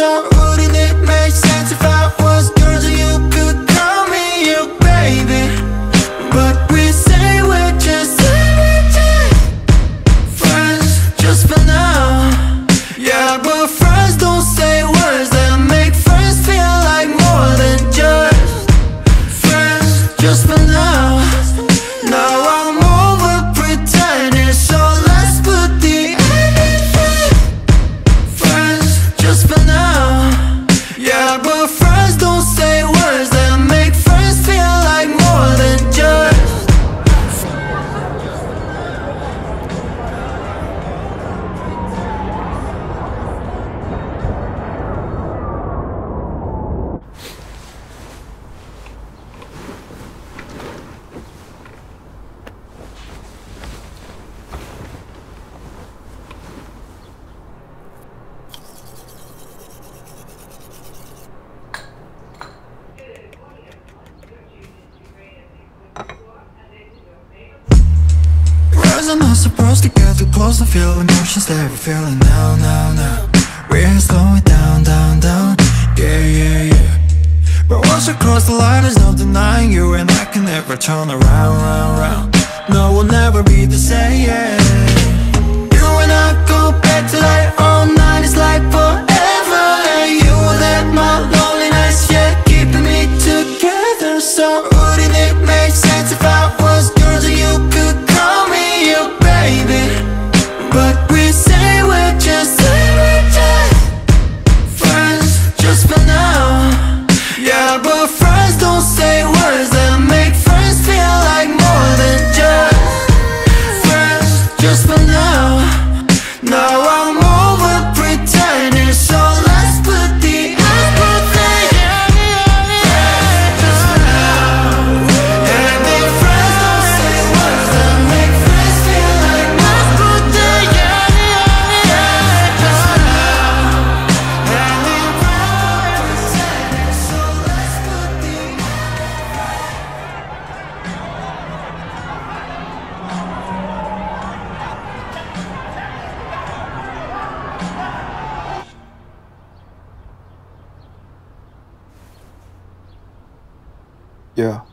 start Friends are not supposed to get too close. To feel emotions that we're feeling now, now, now. We're slowing down, down, down. Yeah, yeah, yeah. But once we cross the line, there's no denying you And I can never turn around, round, round No, we'll never be the same, but friends don't say Yeah.